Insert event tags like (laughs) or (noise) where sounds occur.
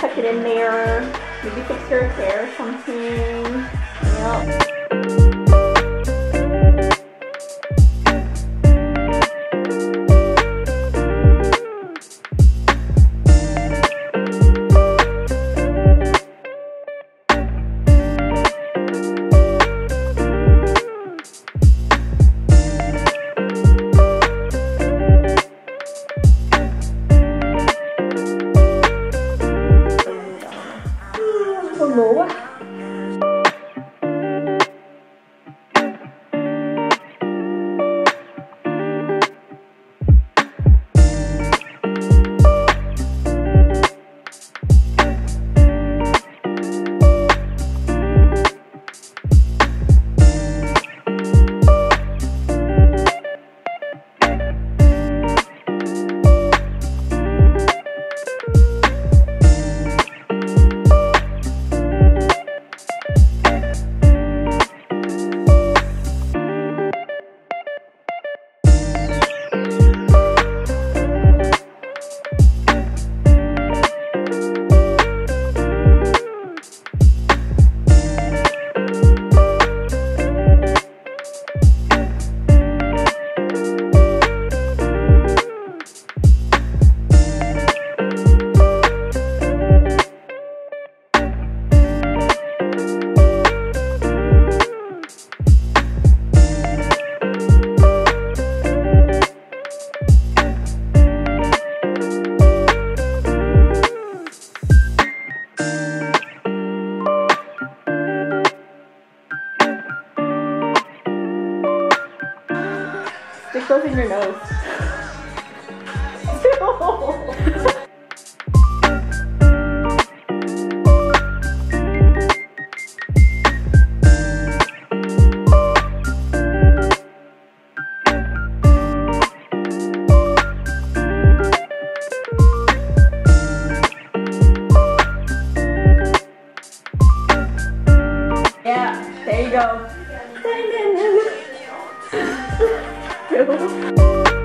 tuck it in there, maybe fix her hair or something. Yep. Stick those in your nose. (laughs) yeah, there you go. Valeu!